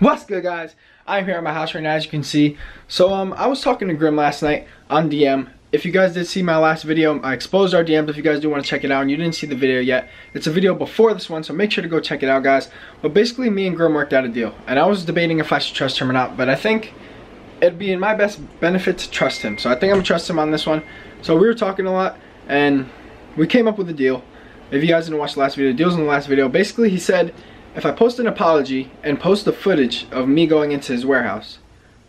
What's good guys? I'm here at my house right now as you can see. So um I was talking to Grim last night on DM. If you guys did see my last video, I exposed our DMs if you guys do want to check it out and you didn't see the video yet. It's a video before this one, so make sure to go check it out guys. But basically me and Grim worked out a deal. And I was debating if I should trust him or not, but I think it'd be in my best benefit to trust him. So I think I'm gonna trust him on this one. So we were talking a lot and we came up with a deal. If you guys didn't watch the last video, the deal's in the last video. Basically he said if I post an apology and post the footage of me going into his warehouse,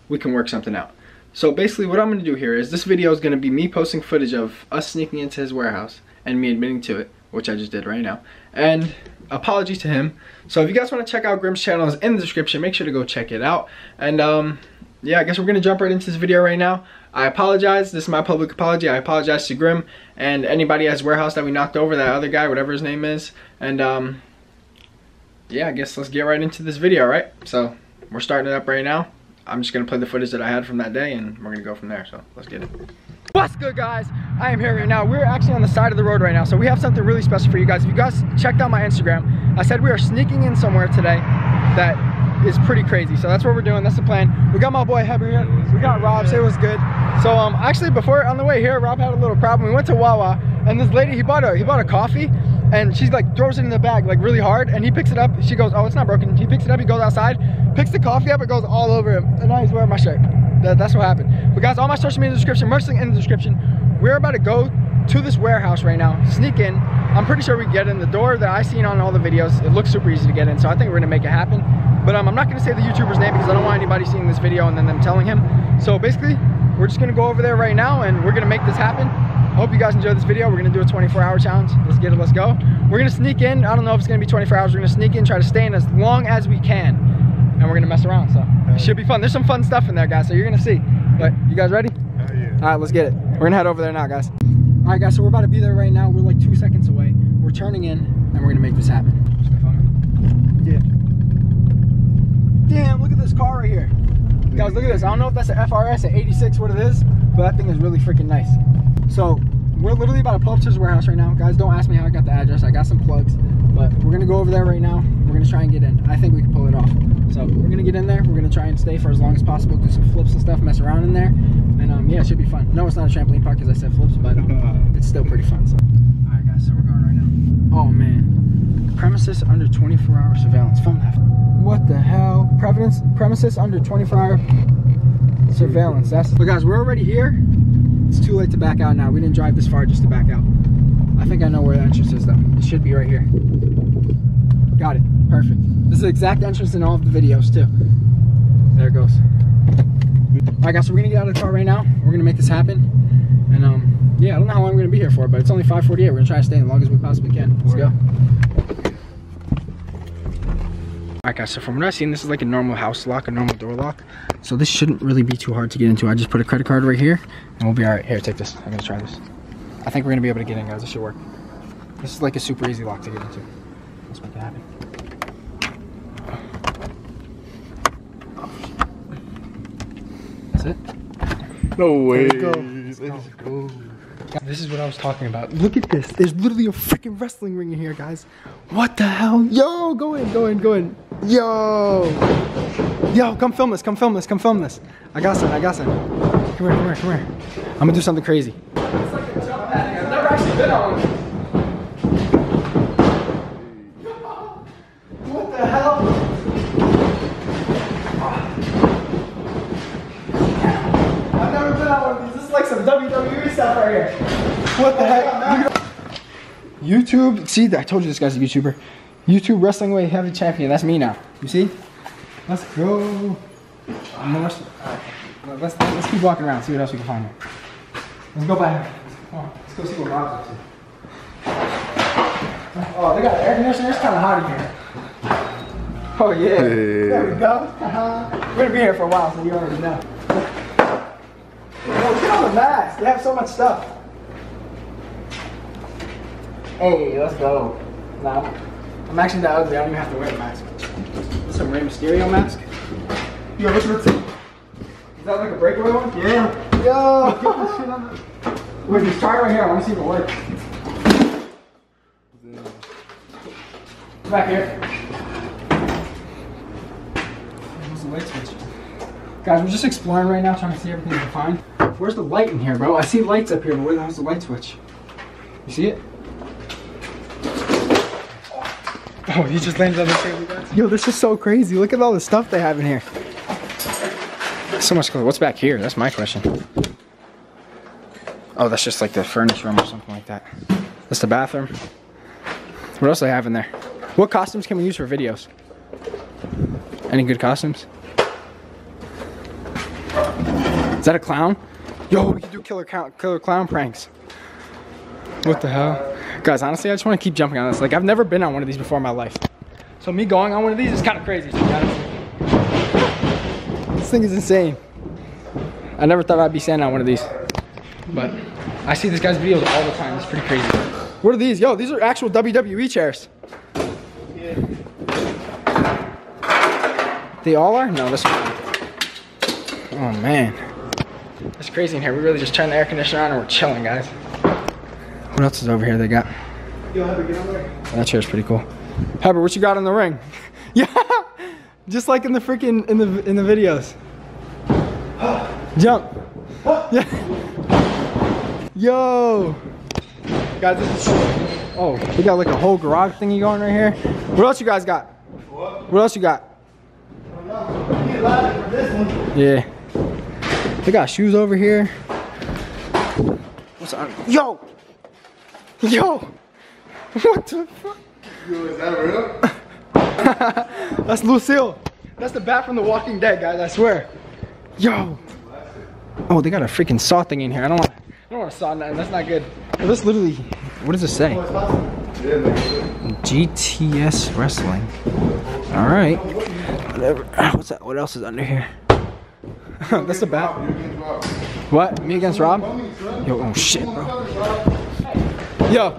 we can work something out. So basically what I'm going to do here is this video is going to be me posting footage of us sneaking into his warehouse and me admitting to it, which I just did right now. And apology to him. So if you guys want to check out Grim's channel, it's in the description. Make sure to go check it out. And um, yeah, I guess we're going to jump right into this video right now. I apologize. This is my public apology. I apologize to Grim and anybody at his warehouse that we knocked over, that other guy, whatever his name is. And um, yeah, I guess let's get right into this video, right? So we're starting it up right now. I'm just gonna play the footage that I had from that day and we're gonna go from there, so let's get it. What's good guys? I am here right now. We're actually on the side of the road right now, so we have something really special for you guys. If you guys checked out my Instagram, I said we are sneaking in somewhere today that is pretty crazy. So that's what we're doing, that's the plan. We got my boy Heber here, we got Rob, say it was good. So um, actually before, on the way here, Rob had a little problem. We went to Wawa and this lady, he bought a, he bought a coffee and she's like throws it in the bag like really hard and he picks it up. She goes oh it's not broken. He picks it up he goes outside picks the coffee up it goes all over him. And now he's wearing my shirt. That, that's what happened. But guys all my social media description merch link in the description we're about to go to this warehouse right now sneak in. I'm pretty sure we get in. The door that i seen on all the videos it looks super easy to get in so i think we're gonna make it happen. But um, i'm not gonna say the youtuber's name because i don't want anybody seeing this video and then them telling him. So basically we're just gonna go over there right now and we're gonna make this happen hope you guys enjoyed this video. We're gonna do a 24 hour challenge. Let's get it, let's go. We're gonna sneak in. I don't know if it's gonna be 24 hours. We're gonna sneak in, try to stay in as long as we can. And we're gonna mess around, so it should be fun. There's some fun stuff in there, guys, so you're gonna see. But you guys ready? Yeah. All right, let's get it. We're gonna head over there now, guys. All right, guys, so we're about to be there right now. We're like two seconds away. We're turning in, and we're gonna make this happen. Yeah. Damn, look at this car right here. Guys, look at this. I don't know if that's an FRS, an 86, what it is, but that thing is really freaking nice. So we're literally about to pull up to his warehouse right now. Guys, don't ask me how I got the address. I got some plugs, but we're gonna go over there right now. We're gonna try and get in. I think we can pull it off. So we're gonna get in there. We're gonna try and stay for as long as possible, do some flips and stuff, mess around in there. And um, yeah, it should be fun. No, it's not a trampoline park because I said flips, but um, it's still pretty fun. So, all right, guys, so we're going right now. Oh man, premises under 24 hour surveillance. Film that. What the hell? Prevalence, premises under 24 hour surveillance. That's. But guys, we're already here. It's too late to back out now. We didn't drive this far just to back out. I think I know where the entrance is though. It should be right here. Got it. Perfect. This is the exact entrance in all of the videos too. There it goes. Alright guys, so we're gonna get out of the car right now. We're gonna make this happen. And um, yeah, I don't know how long we're gonna be here for, but it's only 5.48. We're gonna try to stay as long as we possibly can. Let's go. Alright guys, so from what I've seen, this is like a normal house lock, a normal door lock. So this shouldn't really be too hard to get into. I just put a credit card right here and we'll be alright. Here, take this. I'm gonna try this. I think we're gonna be able to get in, guys. This should work. This is like a super easy lock to get into. Let's make it happen. That's it. No way. Let's go. Let's go. This is what I was talking about. Look at this. There's literally a freaking wrestling ring in here, guys. What the hell? Yo, go in, go in, go in. Yo. Yo, come film this, come film this, come film this. I got some, I got some. Come here, come here, come here. I'm gonna do something crazy. It's like a jump padding. I've never actually been on one. What the hell? I've never been on one of these. This is like some WWE stuff right here. What the heck? YouTube, see, I told you this guy's a YouTuber. YouTube Wrestling Way Heavy Champion. That's me now. You see? Let's go. I'm gonna wrestle. Alright. Let's, let's keep walking around, see what else we can find here. Let's go back. Let's go see what Rob's up to. Oh, they got air conditioner. It's kind of hot in here. Oh, yeah. There we go. Uh-huh. We're going to be here for a while, so you already know. Oh, look at all the masks. They have so much stuff. Hey, let's go. Nah, I'm actually that ugly. I don't even have to wear a mask. This is a Rey Mysterio mask. Yo, what's what's Is that like a breakaway one? Yeah. Yo, get this shit on the... Wait, just try it right here. I want to see if it works. Back here. Where's the light switch? Guys, we're just exploring right now, trying to see everything we can find. Where's the light in here, bro? I see lights up here, but where the hell's the light switch? You see it? Oh, he just landed on the table, guys. Yo, this is so crazy. Look at all the stuff they have in here. So much clothes. What's back here? That's my question. Oh, that's just like the furnace room or something like that. That's the bathroom. What else do they have in there? What costumes can we use for videos? Any good costumes? Is that a clown? Yo, we can do killer clown, killer clown pranks. What the hell? Guys, honestly, I just want to keep jumping on this. Like, I've never been on one of these before in my life. So me going on one of these is kind of crazy. This thing is insane. I never thought I'd be standing on one of these. But I see this guy's videos all the time. It's pretty crazy. What are these? Yo, these are actual WWE chairs. They all are? No, this one. Oh man. It's crazy in here. We really just turned the air conditioner on and we're chilling, guys. What else is over here they got? Yo, Heber, get on the. That chair's pretty cool. Heber, what you got in the ring? yeah, just like in the freaking in the in the videos. Jump. yeah. Yo. Guys, this is Oh, we got like a whole garage thingy going right here. What else you guys got? What? What else you got? Yeah. They got shoes over here. What's on? Yo! Yo! What the fuck? Yo, is that real? That's Lucille. That's the bat from The Walking Dead, guys. I swear. Yo. Oh, they got a freaking saw thing in here. I don't want. I don't want to saw nothing. That's not good. This literally. What does it say? GTS Wrestling. All right. Whatever. Ah, what's that? What else is under here? That's the bat. What? Me against Rob? Yo, oh shit, bro. Yo.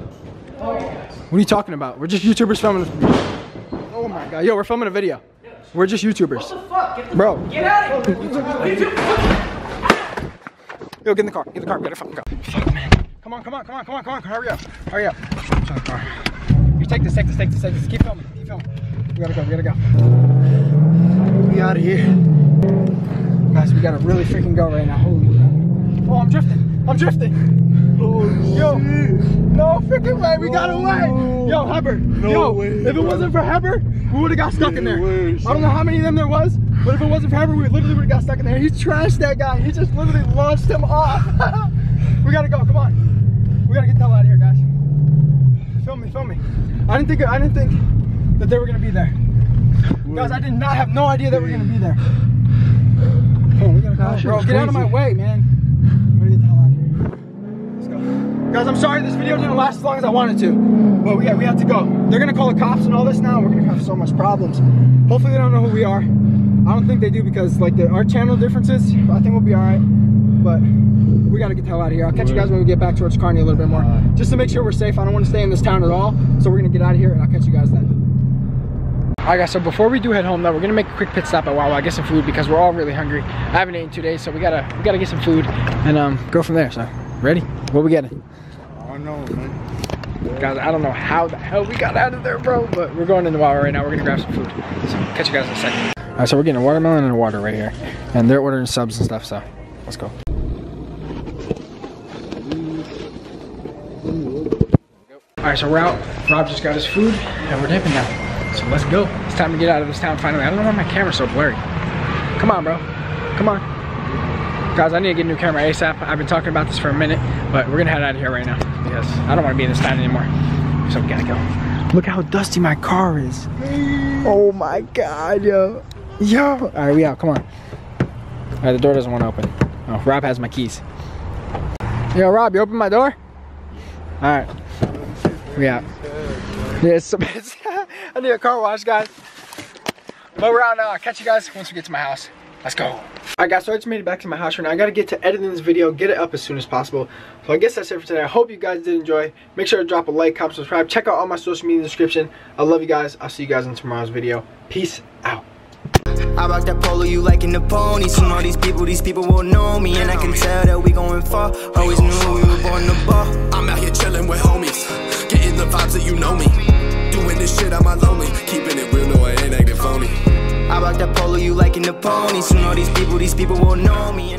What are you talking about? We're just YouTubers filming. Oh my god. Yo, we're filming a video. We're just YouTubers. Bro. Get out of here! Yo, get in the car. Get in the car. We gotta fucking go. Fuck, man. Come on, come on, come on, come on, come on. Hurry up. Hurry up. In the car. You take this, take this, take this, take this. Keep filming. Keep filming. We gotta go. We gotta go. We out of here. Guys, we gotta really freaking go right now. Holy Oh, I'm drifting. I'm drifting. Oh, yo. No freaking way. We got away. Yo, Heber. No yo, way, if it wasn't for Heber, we would have got stuck in there. way, I don't know how many of them there was, but if it wasn't for Heber, we literally would have got stuck in there. He trashed that guy. He just literally launched him off. we gotta go. Come on. We gotta get the hell out of here, guys. Film me. Film me. I didn't think. I didn't think that they were gonna be there. Guys, I did not have no idea they were gonna be there. Come on, we gotta go. Bro, get out of my way, man. We gotta get the hell out of here. Let's go. Guys, I'm sorry this video didn't last as long as I wanted to, but we, we have to go. They're gonna call the cops and all this now. We're gonna have so much problems. Hopefully they don't know who we are. I don't think they do because like the, our channel differences, I think we'll be all right. But we gotta get the hell out of here. I'll catch you guys when we get back towards Kearny a little bit more. Just to make sure we're safe. I don't want to stay in this town at all. So we're gonna get out of here and I'll catch you guys then. Alright guys, so before we do head home though, we're gonna make a quick pit stop at Wawa, get some food because we're all really hungry. I haven't eaten two days, so we gotta we gotta get some food and um go from there. So ready? What we getting? I don't know, man. Guys, I don't know how the hell we got out of there, bro, but we're going in the Wawa right now. We're gonna grab some food. So catch you guys in a second. Alright, so we're getting a watermelon and a water right here. And they're ordering subs and stuff, so let's go. Alright, so we're out. Rob just got his food and we're dipping now. So let's go. It's time to get out of this town finally. I don't know why my camera's so blurry. Come on, bro. Come on. Guys, I need to get a new camera ASAP. I've been talking about this for a minute, but we're gonna head out of here right now because I don't want to be in this town anymore. So we gotta go. Look how dusty my car is. Oh my god, yo. Yo. All right, we out. Come on. All right, the door doesn't want to open. Oh, Rob has my keys. Yo, Rob, you open my door? All right. We out. It's I need a car wash, guys. But we're out now. I'll catch you guys once we get to my house. Let's go. Alright guys, so I just made it back to my house right now. I gotta get to editing this video, get it up as soon as possible. So I guess that's it for today. I hope you guys did enjoy. Make sure to drop a like, comment, subscribe. Check out all my social media in the description. I love you guys. I'll see you guys in tomorrow's video. Peace out. I rock that polo, you liking the pony. Some all these people, these people will know me. And I can tell that we going far. Always knew we were born to ball. I'm out here chilling with homies, getting the vibes that you know me. Doing this shit on my lonely, keeping it real, no, I rock that polo, you liking the pony. Soon all these people, these people won't know me,